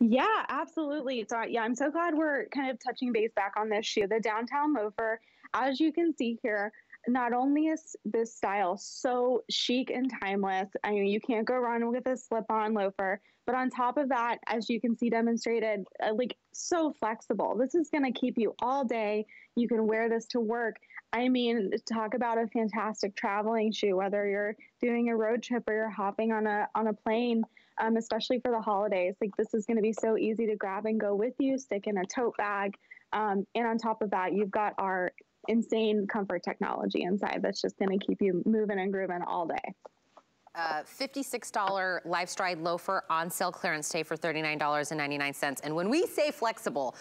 Yeah, absolutely. So yeah, I'm so glad we're kind of touching base back on this shoe, the downtown loafer. As you can see here, not only is this style so chic and timeless, I mean, you can't go wrong with a slip-on loafer, but on top of that, as you can see demonstrated, uh, like so flexible. This is going to keep you all day. You can wear this to work. I mean, talk about a fantastic traveling shoe, whether you're doing a road trip or you're hopping on a on a plane, um, especially for the holidays. Like this is going to be so easy to grab and go with you, stick in a tote bag. Um, and on top of that, you've got our insane comfort technology inside that's just going to keep you moving and grooving all day. Uh, $56 LifeStride loafer on sale clearance day for $39.99. And when we say flexible,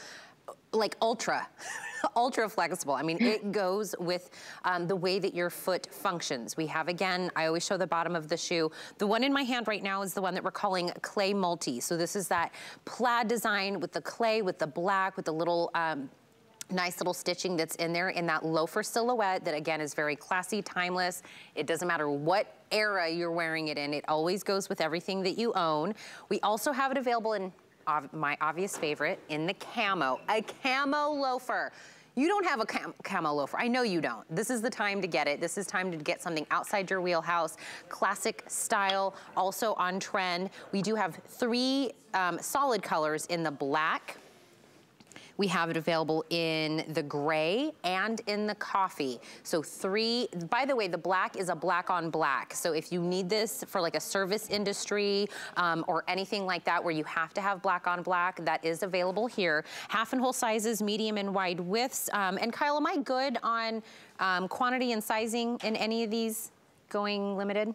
like ultra, ultra flexible. I mean, it goes with um, the way that your foot functions. We have, again, I always show the bottom of the shoe. The one in my hand right now is the one that we're calling Clay Multi. So this is that plaid design with the clay, with the black, with the little um, nice little stitching that's in there in that loafer silhouette that again is very classy, timeless. It doesn't matter what era you're wearing it in. It always goes with everything that you own. We also have it available in my obvious favorite, in the camo, a camo loafer. You don't have a cam camo loafer. I know you don't. This is the time to get it. This is time to get something outside your wheelhouse. Classic style, also on trend. We do have three um, solid colors in the black, we have it available in the gray and in the coffee. So three, by the way, the black is a black on black. So if you need this for like a service industry um, or anything like that where you have to have black on black, that is available here. Half and whole sizes, medium and wide widths. Um, and Kyle, am I good on um, quantity and sizing in any of these going limited?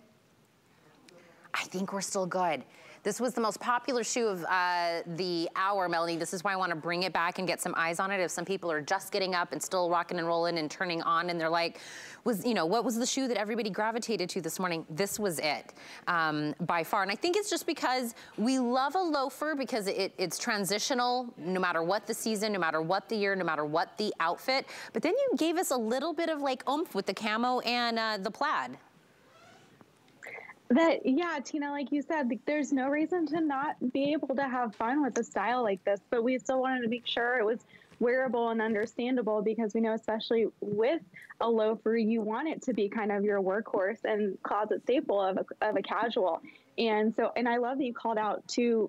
I think we're still good. This was the most popular shoe of uh, the hour, Melanie. This is why I want to bring it back and get some eyes on it. If some people are just getting up and still rocking and rolling and turning on and they're like, was, you know, what was the shoe that everybody gravitated to this morning? This was it um, by far. And I think it's just because we love a loafer because it, it's transitional no matter what the season, no matter what the year, no matter what the outfit. But then you gave us a little bit of like oomph with the camo and uh, the plaid. That yeah, Tina, like you said, there's no reason to not be able to have fun with a style like this, but we still wanted to make sure it was wearable and understandable because we know especially with a loafer you want it to be kind of your workhorse and closet staple of a, of a casual. And so and i love that you called out to